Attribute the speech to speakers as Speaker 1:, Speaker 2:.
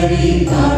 Speaker 1: Maria.